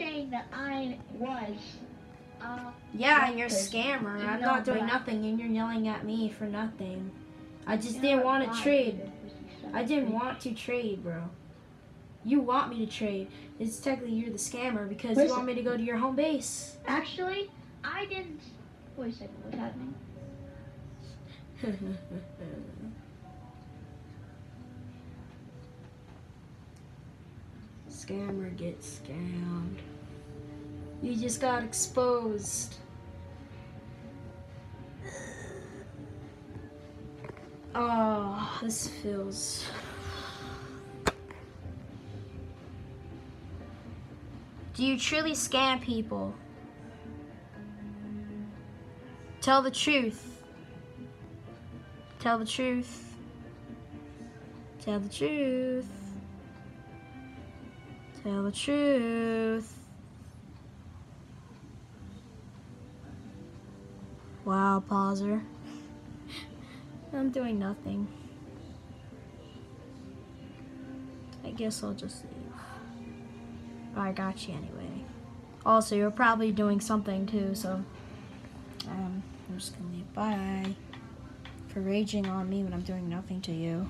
saying that I was. Uh, Yeah, and you're a scammer. you I'm not doing that. nothing, and you're yelling at me for nothing. I just you didn't want to trade. did it, 'cause you said I didn't want to trade, bro. You want me to trade. It's technically you're the scammer because you want me to go to your home base. Actually, I didn't. Wait a second, what's happening? Scammer gets scammed. You just got exposed. Oh, this feels. Do you truly scam people? Tell the truth. Tell the truth. Tell the truth. Tell the truth. Wow, pauser. I'm doing nothing. I guess I'll just leave. I got you anyway. Also, you're probably doing something too, so um, I'm just gonna leave. Bye. For raging on me when I'm doing nothing to you.